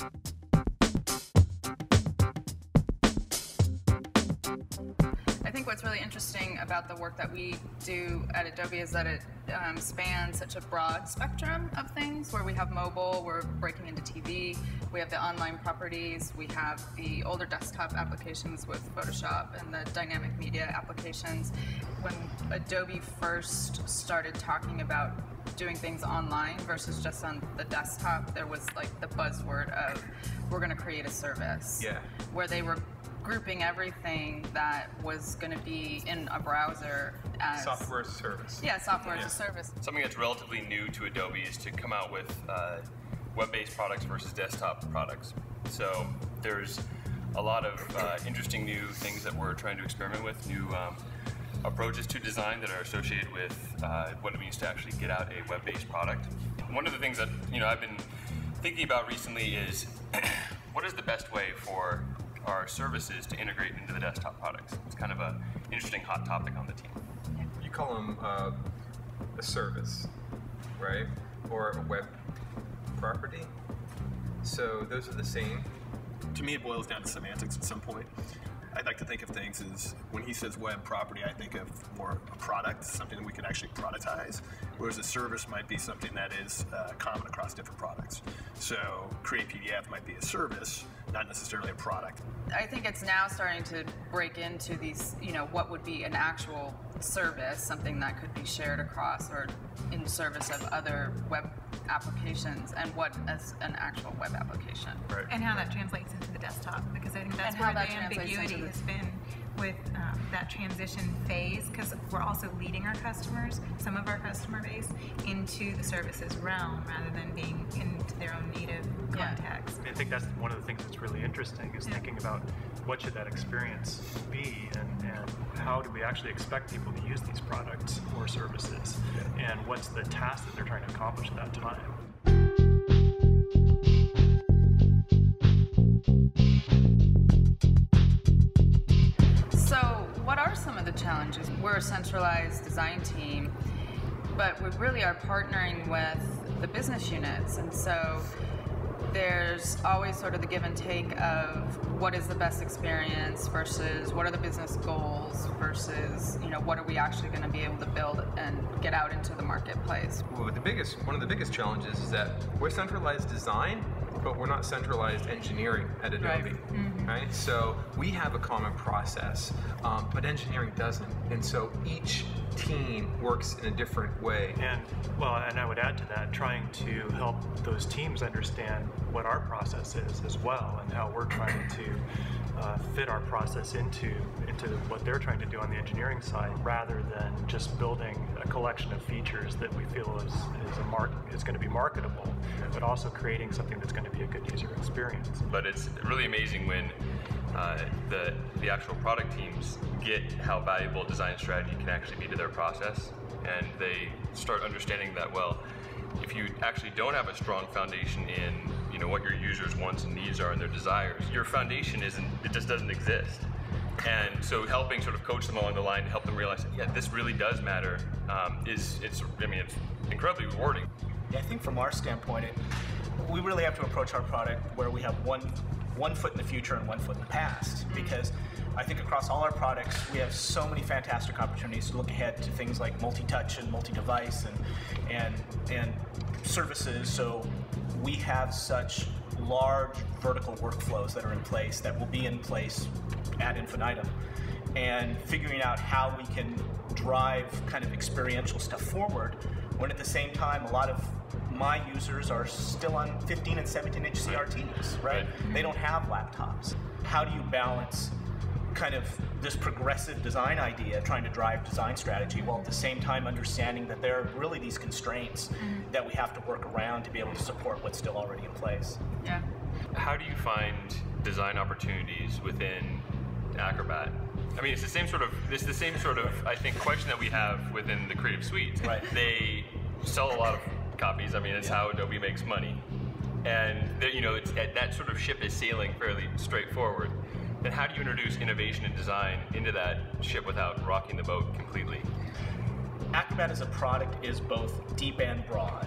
I think what's really interesting about the work that we do at Adobe is that it um, spans such a broad spectrum of things where we have mobile, we're breaking into TV, we have the online properties, we have the older desktop applications with Photoshop and the dynamic media applications. When Adobe first started talking about doing things online versus just on the desktop, there was like the buzzword of we're going to create a service. Yeah. Where they were grouping everything that was going to be in a browser as Software as a service. Yeah, software Yeah. as a service. Something that's relatively new to Adobe is to come out with uh, web-based products versus desktop products. So there's a lot of uh, interesting new things that we're trying to experiment with, new um, approaches to design that are associated with uh, what it means to actually get out a web-based product. One of the things that you know I've been thinking about recently is what is the best way for our services to integrate into the desktop products. It's kind of a interesting hot topic on the team. You call them uh, a service, right? Or a web property. So those are the same. to me, it boils down to semantics at some point. I'd like to think of things as when he says web property, I think of more a product, something that we can actually productize, whereas a service might be something that is uh, common across different products. So, Create PDF might be a service, not necessarily a product. I think it's now starting to break into these, you know, what would be an actual service, something that could be shared across or in service of other web applications, and what as an actual web application. Right. And how that translates into the desktop, because I think that's And how where that the translates ambiguity the- has been with um, that transition phase, because we're also leading our customers, some of our customer base, into the services realm rather than being into their own native Yeah. context. I think that's one of the things that's really interesting is Yeah. thinking about what should that experience be and, and how do we actually expect people to use these products or services and what's the task that they're trying to accomplish at that time. Challenges? We're a centralized design team, but we really are partnering with the business units, and so there's always sort of the give and take of what is the best experience versus what are the business goals versus you know what are we actually going to be able to build and get out into the marketplace. Well, the biggest, one of the biggest challenges is that we're centralized design, but we're not centralized engineering at Adobe, right? So we have a common process, um, but engineering doesn't, and so each team works in a different way. And well, and I would add to that, trying to help those teams understand what our process is as well, and how we're trying to uh, fit our process into into what they're trying to do on the engineering side, rather than just building a collection of features that we feel is is a mark is going to be marketable, but also creating something that's going to be a good user experience. but it's really amazing when uh, the the actual product teams get how valuable design strategy can actually be to their process, and they start understanding that well, if you actually don't have a strong foundation in you know what your users' wants and needs are and their desires, your foundation isn't it just doesn't exist. And so helping sort of coach them along the line to help them realize, that, yeah, this really does matter, um, is it's I mean it's incredibly rewarding. I think from our standpoint, it, we really have to approach our product where we have one one foot in the future and one foot in the past. Because I think across all our products, we have so many fantastic opportunities to look ahead to things like multi-touch and multi-device and and and services. So we have such large vertical workflows that are in place that will be in place ad infinitum and figuring out how we can drive kind of experiential stuff forward when at the same time a lot of my users are still on 15 and 17 inch CRTs, right? They don't have laptops. How do you balance kind of this progressive design idea, trying to drive design strategy, while at the same time understanding that there are really these constraints mm-hmm. that we have to work around to be able to support what's still already in place? Yeah. How do you find design opportunities within Acrobat? I mean, it's the same sort of it's the same sort of I think question that we have within the Creative Suite. Right. They sell a lot of copies. I mean, it's how Adobe makes money, and you know it's, that that sort of ship is sailing fairly straightforward. Then how do you introduce innovation and design into that ship without rocking the boat completely? Acrobat as a product is both deep and broad,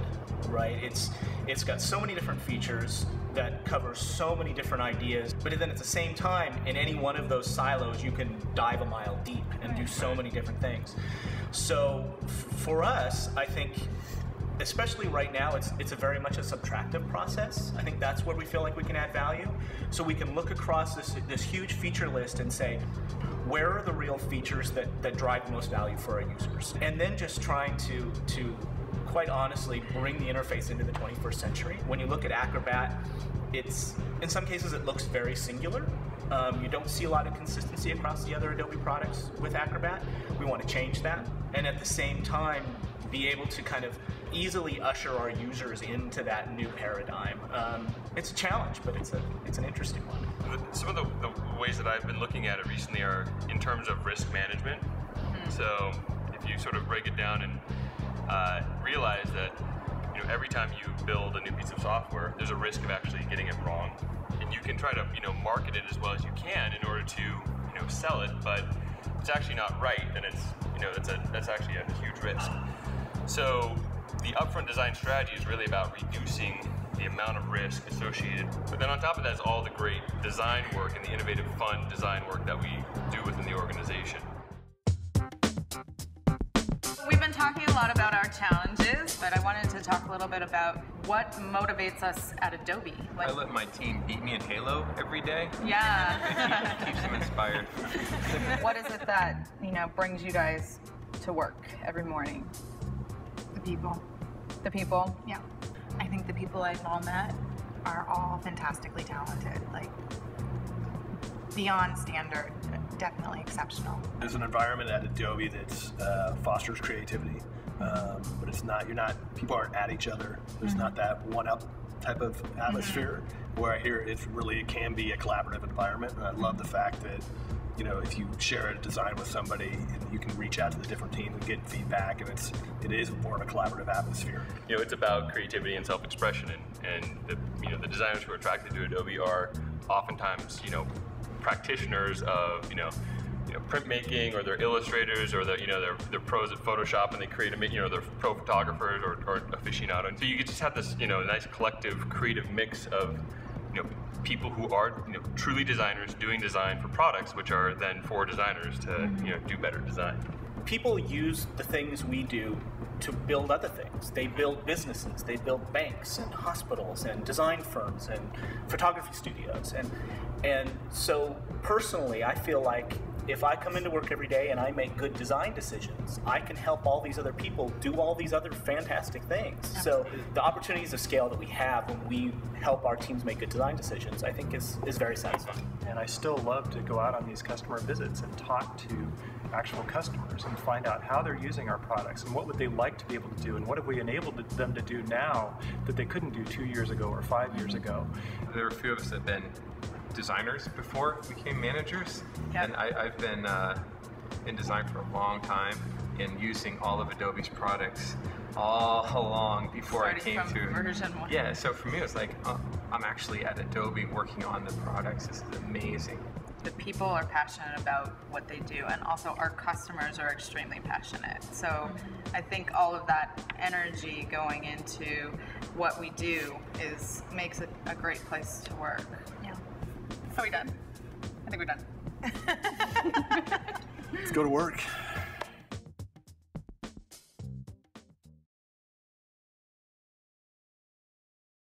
right? It's it's got so many different features. that covers so many different ideas. But then at the same time, in any one of those silos, you can dive a mile deep and do so many different things. So f- for us, I think especially right now, it's it's a very much a subtractive process. I think that's where we feel like we can add value. So we can look across this this huge feature list and say, where are the real features that, that drive the most value for our users? And then just trying to to quite honestly bring the interface into the 21st century. When you look at Acrobat, it's in some cases it looks very singular. Um, you don't see a lot of consistency across the other Adobe products with Acrobat. We want to change that, and at the same time, be able to kind of easily usher our users into that new paradigm. Um, it's a challenge, but it's a it's an interesting one. Some of the, the ways that I've been looking at it recently are in terms of risk management. So if you sort of break it down and uh, realize that you know every time you build a new piece of software, there's a risk of actually getting it wrong, and you can try to you know market it as well as you can in order to you know sell it, but it's actually not right, and it's you know that's a that's actually a huge risk. So the upfront design strategy is really about reducing the amount of risk associated. But then on top of that is all the great design work and the innovative, fun design work that we do within the organization. We've been talking a lot about our challenges, but I wanted to talk a little bit about what motivates us at Adobe. Like, I let my team beat me in Halo every day. yeah. Keeps them inspired. what is it that you know brings you guys to work every morning? The people. The people. Yeah. I think the people I've all met are all fantastically talented. Like beyond standard, definitely exceptional. There's an environment at Adobe that uh, fosters creativity, um, but it's not. You're not. People aren't at each other. There's not that one-up type of atmosphere. Where I hear it's really it can be a collaborative environment, and I love the fact that you know if you share a design with somebody, you can reach out to the different teams and get feedback, and it's it is more of a collaborative atmosphere. You know, it's about creativity and self-expression, and, and the you know the designers who are attracted to Adobe are oftentimes you know practitioners of you know you know printmaking or they're illustrators or they're you know they're, they're pros at Photoshop and they create a you know they're pro photographers or, or aficionados. And so you just have this you know nice collective creative mix of people who are you know truly designers doing design for products which are then for designers to you know do better design. people use the things we do to build other things. They build businesses, they build banks and hospitals and design firms and photography studios. And and so personally, I feel like if I come into work every day and I make good design decisions, I can help all these other people do all these other fantastic things. So the opportunities of scale that we have when we help our teams make good design decisions, I think is, is very satisfying. And I still love to go out on these customer visits and talk to actual customers and find out how they're using our products and what would they like to be able to do and what have we enabled them to do now that they couldn't do two years ago or five years ago. There are a few of us that have been designers before we became managers, Yeah. and I, I've been uh, in design for a long time and using all of Adobe's products all along before I came from to version one. Yeah, so for me it was like uh, I'm actually at Adobe working on the products. This is amazing. the people are passionate about what they do and also our customers are extremely passionate so i think all of that energy going into what we do is makes it a great place to work Yeah. Are we done i think we're done Let's go to work.